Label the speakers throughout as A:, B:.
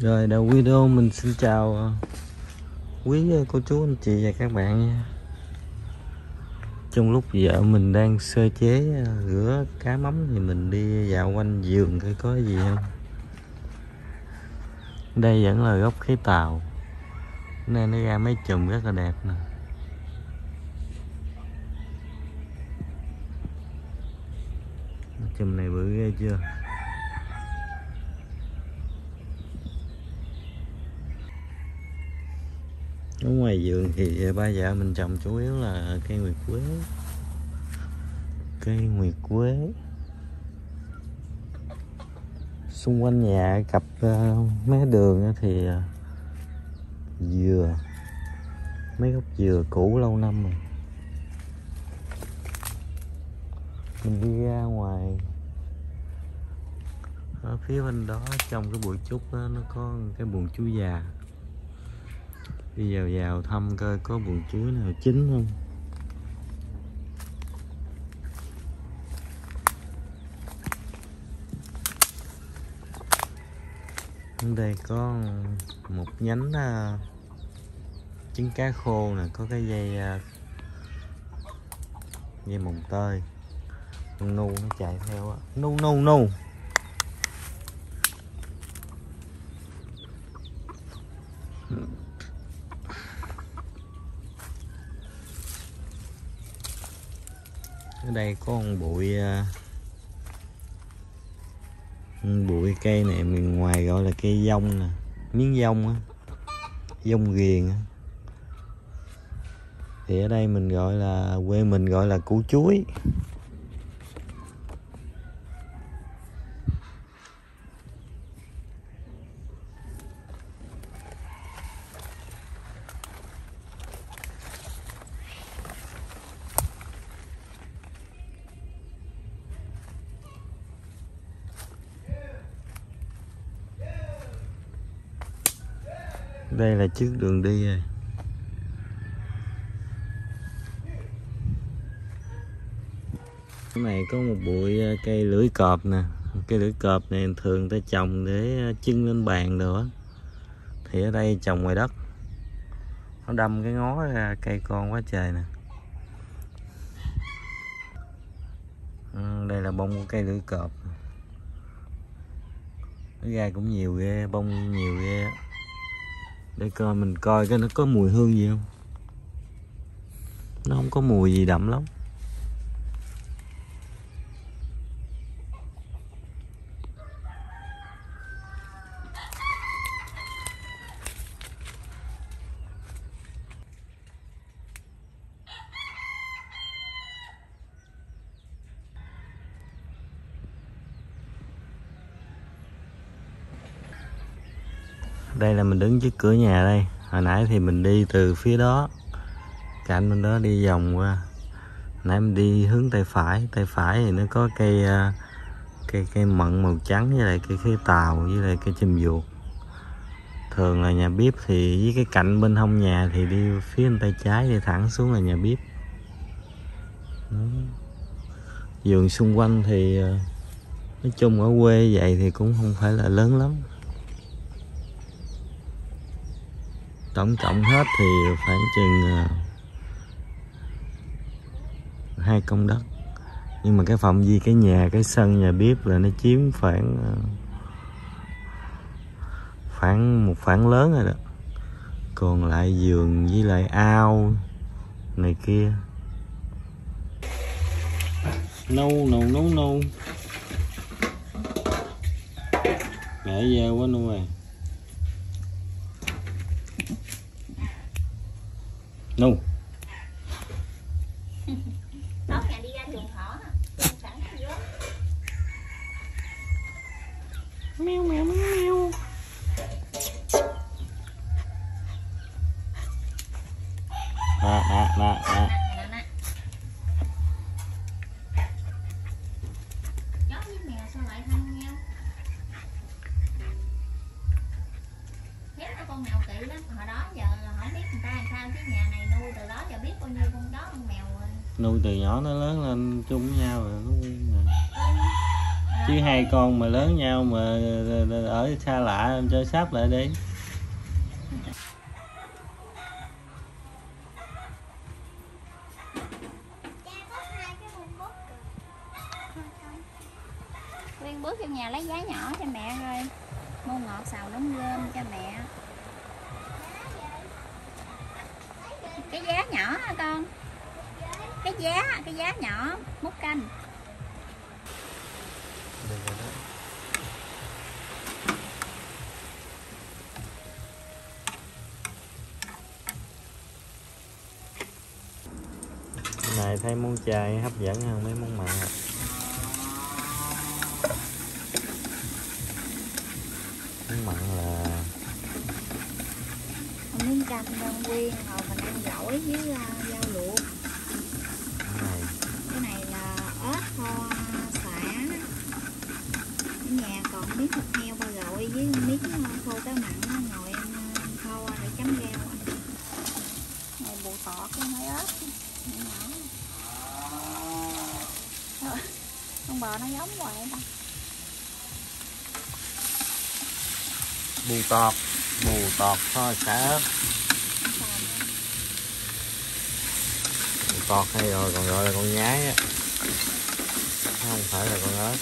A: Rồi, đầu video mình xin chào ờ, quý ờ, cô chú, anh chị và các bạn nha. Trong lúc vợ mình đang sơ chế ờ, rửa cá mắm thì mình đi dạo quanh vườn coi có gì không? Đây vẫn là gốc khí tàu. Nên nó ra mấy chùm rất là đẹp nè. Chùm này bự ghê chưa? Ở ngoài vườn thì ba vợ mình trồng chủ yếu là cây nguyệt quế. Cây nguyệt quế. Xung quanh nhà cặp uh, mé đường thì uh, dừa. Mấy gốc dừa cũ lâu năm rồi. Mình đi ra ngoài. Ở phía bên đó trong cái bụi trúc đó, nó có cái buồn chú già đi vào vào thăm coi có buồn chuối nào chín không. Ở đây có một nhánh à, trứng cá khô nè, có cái dây à, dây mồng tơi. Con nu nó chạy theo á. Nu nu nu. Ở đây có con bụi à, bụi cây này miền ngoài gọi là cây dông nè, miếng dông á, dông ghiền á. Thì ở đây mình gọi là, quê mình gọi là củ chuối. Đây là trước đường đi rồi cái này có một bụi ờ, cây lưỡi cọp nè. Cây lưỡi cọp này thường ta trồng để ờ, chưng trưng lên bàn nữa thì ở đây trồng ngoài đất. Nó đâm cái ngó ra cây con quá trời nè. Ừ, đây là bông của cây lưỡi cọp. Nó ra cũng nhiều ghê bông nhiều ghê á để coi, mình coi cái nó có mùi hương gì không? Nó không có mùi gì đậm lắm. Đây là mình đứng trước cửa nhà đây. Hồi nãy thì mình đi từ phía đó. Cạnh bên đó đi vòng qua. Nãy mình đi hướng tay phải. Tay phải thì nó có cây à, cây cây mận màu trắng với lại cây khế tàu với lại cây chim ruột. Thường là nhà bếp thì với cái cạnh bên hông nhà thì đi phía bên tay trái, đi thẳng xuống là nhà bếp. Đó. vườn xung quanh thì à, nói chung ở quê vậy thì cũng không phải là lớn lắm. Tổng cộng hết thì khoảng chừng à, hai công đất. Nhưng mà cái phòng gì cái nhà, cái sân, nhà bếp là nó chiếm khoảng à, khoảng một khoảng lớn rồi đó. Còn lại giường với lại ao này kia. Nâu nâu, nấu nâu. Mẹ về quá luôn rồi nâu
B: Tối ngày đi ra trường thỏ nè, trồng sẵn ở dưới.
A: mèo mèo mèo mèo nè nè nè nè
B: Nè, nè. Chó với mèo sao lại thân nhau? Hiếp cái con mèo kỹ lắm, hồi đó giờ không biết người ta làm sao chứ nhà này nuôi từ đó giờ biết bao nhiêu con chó con mèo rồi.
A: nuôi từ nhỏ nó lớn lên chung với nhau rồi nó quen rồi.
B: Đó,
A: chứ hai con mà lớn nhau mà ở xa lạ em cho sắp lại đi.
B: Quyên bước vô nhà lấy giá nhỏ cho mẹ rồi. Mua ngọt xào nấm rơm cho mẹ Cái giá nhỏ hả con? Cái giá, cái giá nhỏ Múc canh.
A: Này thấy món chay hấp dẫn hơn mấy món mặn.
B: Ăn với uh, rau luộc
A: cái này
B: Cái này là ớt kho xả Ở nhà còn miếng thịt heo ba gọi với miếng khô cá mặn Ngồi em kho để chấm rau Này bù tọt cái hơi ớt nhỏ con bò nó giống hoài ta
A: bù tọt bù tọt kho xả. ớt tọt hay rồi còn gọi là con nhái á. Không phải là con
B: lửa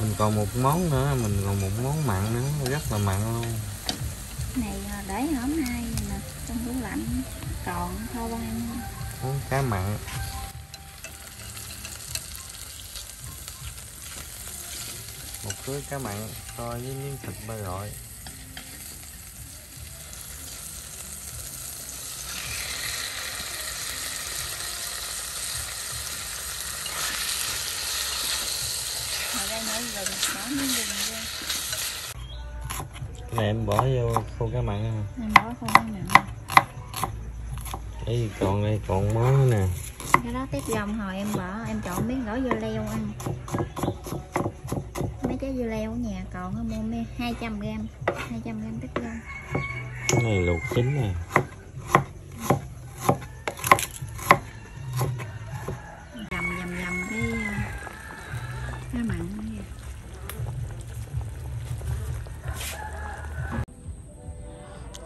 A: mình còn một món nữa mình còn một món mặn nữa rất là mặn luôn
B: này à, để hổm nay nè trong tủ lạnh. Còn thôi con ăn
A: món cá mặn một túi cá mặn so với miếng thịt ba gọi
B: rồi đây nữa gừng bỏ miếng
A: cái này em bỏ vô khô cá mặn ha.
B: em bỏ không có nặng
A: Đây còn đây còn món nè.
B: Cái đó tép dòng hồi em bỏ em chọn miếng gỏi dưa leo ăn mấy trái dưa leo ở nhà còn mua mấy 200 gram 200 gram tép dòng
A: cái này luộc chín nè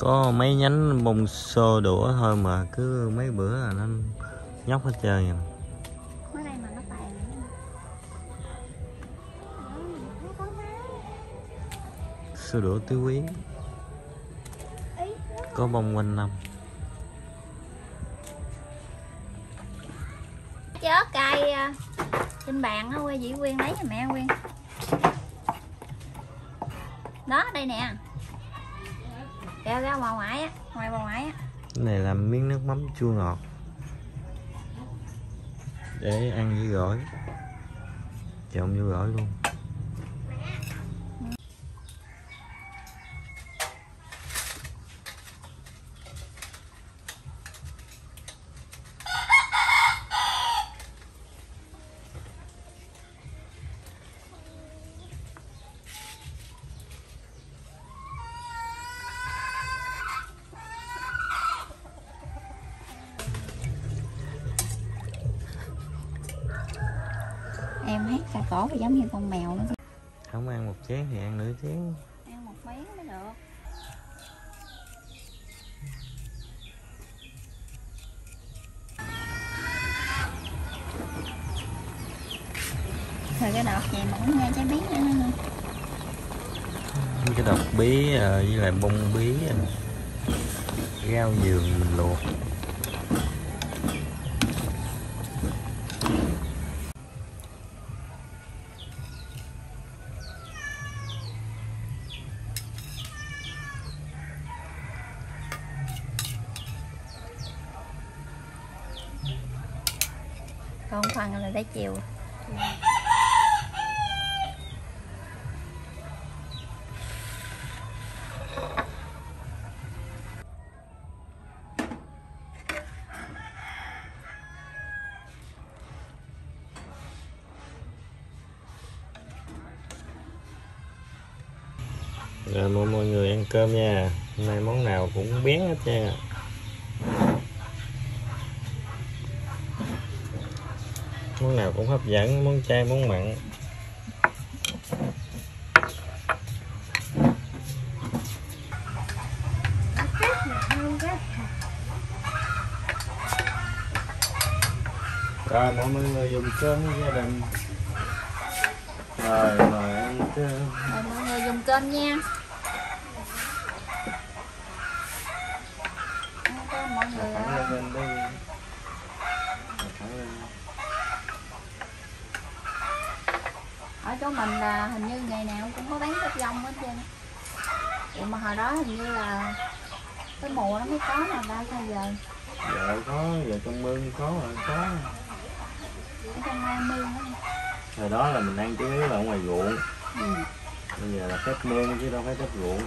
A: có mấy nhánh bông xô đũa thôi mà cứ mấy bữa là nó nhóc hết trơn rồi. Xô đũa tứ quý. Có bông quanh năm.
B: Chớ cay à, trên bàn á quê dĩ quyên lấy cho mẹ quyên. Đó đây nè đeo ra ngoài ngoại á, ngoài bà ngoại á.
A: Cái này là miếng nước mắm chua ngọt. Để ăn với gỏi. Trộn vô gỏi luôn.
B: Em hát ca cổ thì giống như con mèo nữa.
A: Không ăn một chén thì ăn nửa chén.
B: Ăn một miếng mới được. Rồi cái đọt gì mà cũng nghe trái bí nữa nè
A: cái độc bí ờ, với lại bông bí. Rau mình luộc
B: con phần là để chiều.
A: Rồi mọi người ăn cơm nha. Hôm nay món nào cũng bén hết trơn món nào cũng hấp dẫn món chay món mặn. Rồi mọi người dùng cơm với gia đình. Rồi mời ăn cơm.
B: Rồi mọi người dùng cơm nha. Ăn cơm mọi người ơi.
A: lên lên đi thẳng lên
B: ở chỗ mình là hình như ngày nào cũng có bán tép rong hết trơn Vậy mà hồi đó hình như là cái mùa nó mới có mà ra sao giờ?
A: Giờ có giờ trong mương có rồi có.
B: Ở trong ai mương đó
A: hồi đó là mình ăn chủ yếu là ở ngoài ruộng.
B: Ừ.
A: bây giờ là tép mương chứ đâu phải tép ruộng.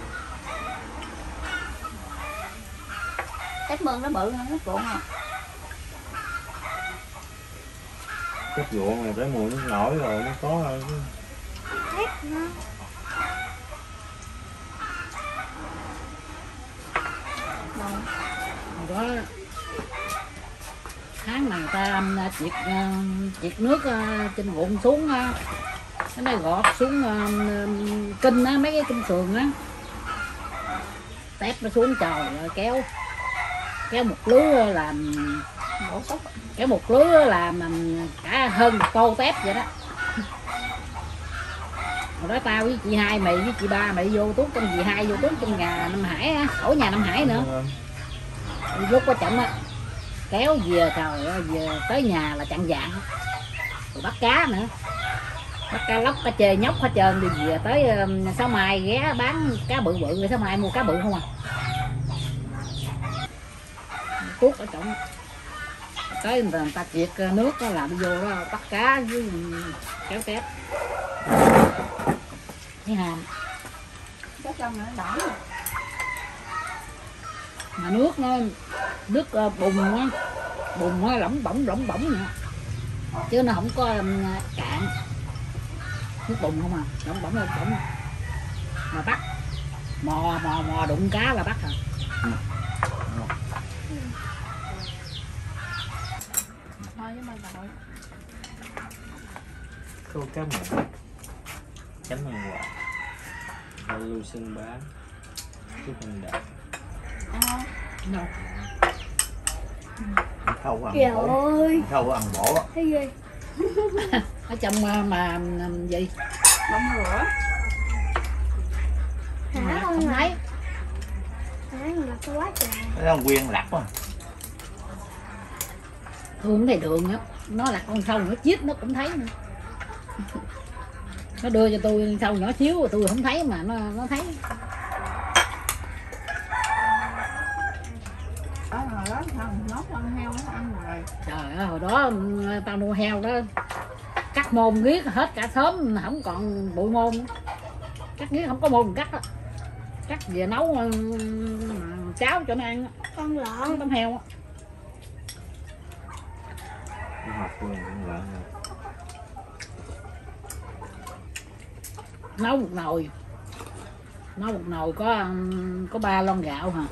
B: Tép mương nó bự hơn tép ruộng à?
A: Tép ruộng là tới mùa nước nổi rồi nó có thôi chứ
B: rồi
C: đó. Tháng này ta um, triệt uh, triệt nước uh, trên ruộng xuống uh, cái này gọt xuống um, um, kinh á mấy cái kinh sườn á. Tép nó xuống trời rồi kéo kéo một lứa làm kéo một lứa làm um, cả hơn một tô tép vậy đó đó tao với chị hai mày với chị ba mày vô tuốt trong chị hai vô tuốt trong nhà Nam Hải á ở nhà Nam Hải nữa. Lúc có chậm á. Kéo về trời ơi về tới nhà là chặn dạng rồi bắt cá nữa. Bắt cá lóc cá chê nhóc hết trơn đi về tới sáu mai ghé bán cá bự bự. Rồi sáu mai mua cá bự không à? Cuốc ở trọng tới người ta, ta triệt nước đó làm vô đó bắt cá với kéo tép thấy hàm
B: tép rong nó đỏ rồi.
C: mà nước nó nước ờ, bùn á bùn nó lỏng bỏng lỏng bỏng nè. Chứ nó không có cạn. Nước bùn không à lỏng bỏng lỏng bỏng. Mà bắt mò mò mò đụng cá là bắt à
A: câu cá mặn chấm ăn Và lưu xương bá chúc ăn
B: không
C: đâu
D: khâu ăn
E: Trời
D: bổ.
E: ơi,
D: khâu ăn bổ.
E: Thấy ghê
C: ở trong ờ, mà um, gì?
B: Bông rửa
E: Thả
C: không thấy.
D: Cái đó quyên lặt quá.
C: Thường thầy đường á. Nó là con sâu nó chít nó cũng thấy nữa nó đưa cho tôi sâu nhỏ xíu tôi không thấy mà nó nó thấy.
B: Đó hồi đó không nó con heo nó ăn rồi?
C: Trời ơi hồi đó ừ, tao nuôi heo đó cắt môn giết hết cả sớm không còn bụi môn. Cắt giết không có môn cắt á. Cắt về nấu ừ, cháo cho nó ăn
E: con lợn.
C: Tấm heo á
A: đi học luôn cũng lợn rồi
C: nấu một nồi. Nấu một nồi có um, có ba lon gạo hả?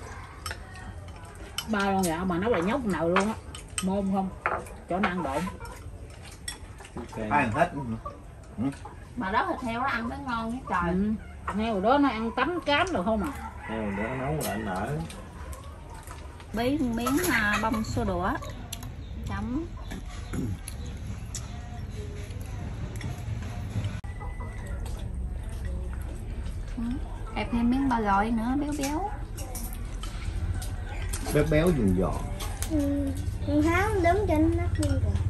C: Ba lon gạo mà nấu lại nhóc nồi luôn á. Môn không? Cho nó ăn độn
A: ok.
D: Ăn hết
B: mà đó thịt heo nó ăn mới ngon với trời.
C: Ừ. heo đó nó ăn tắm cám rồi không à?
A: Theo để nó nấu lại nở.
B: Bí miếng à, bông xô đũa. Chấm ẹp thêm miếng ba gỏi nữa béo béo
D: béo béo giòn giòn
E: ừ. Con tháo đấm cho nó nát luôn rồi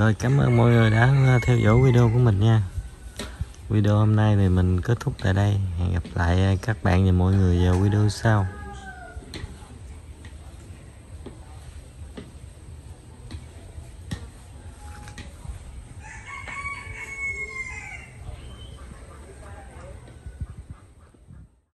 A: Rồi, cảm ơn mọi người đã theo dõi video của mình nha. Video hôm nay thì mình kết thúc tại đây. Hẹn gặp lại các bạn và mọi người vào video sau.